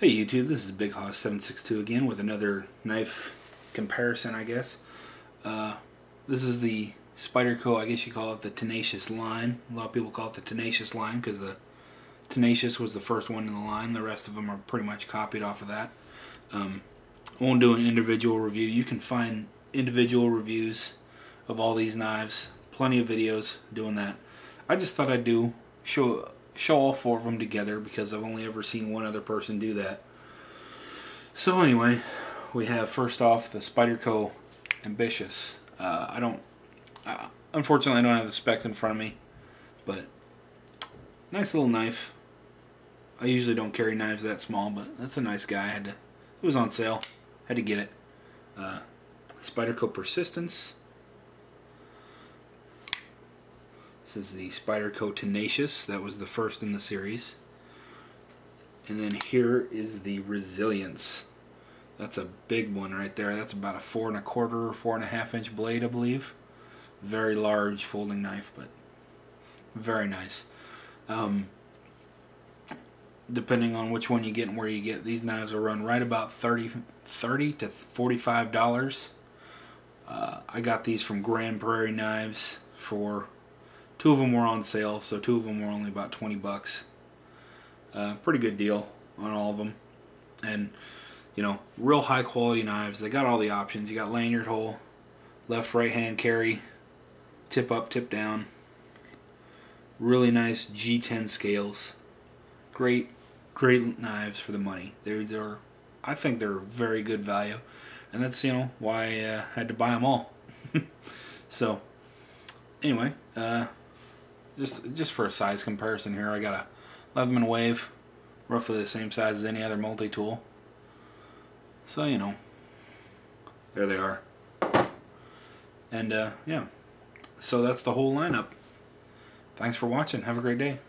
Hey YouTube, this is Big Hoss 762 again with another knife comparison, I guess. Uh, this is the Spyderco, I guess you call it the Tenacious line. A lot of people call it the Tenacious line because the Tenacious was the first one in the line. The rest of them are pretty much copied off of that. Um, I won't do an individual review. You can find individual reviews of all these knives. Plenty of videos doing that. I just thought I'd do show show all four of them together because I've only ever seen one other person do that. So anyway, we have first off the Spyderco Ambitious. Uh, I don't, uh, unfortunately, I don't have the specs in front of me, but nice little knife. I usually don't carry knives that small, but that's a nice guy. I had to, it was on sale, had to get it. Uh, Spyderco Persistence. This is the Spyderco Tenacious. That was the first in the series. And then here is the Resilience. That's a big one right there. That's about a four and a quarter, or four and a half inch blade, I believe. Very large folding knife, but very nice. Um, depending on which one you get and where you get, these knives will run right about 30, 30 to $45. Uh, I got these from Grand Prairie Knives for Two of them were on sale, so two of them were only about 20 bucks. Uh, pretty good deal on all of them. And, you know, real high quality knives. They got all the options. You got lanyard hole, left, right hand carry, tip up, tip down. Really nice G10 scales. Great, great knives for the money. These are, I think they're very good value. And that's, you know, why I uh, had to buy them all. so, anyway, uh, just just for a size comparison here, I got a Leatherman Wave, roughly the same size as any other multi-tool. So, you know, there they are. And, uh, yeah, so that's the whole lineup. Thanks for watching. Have a great day.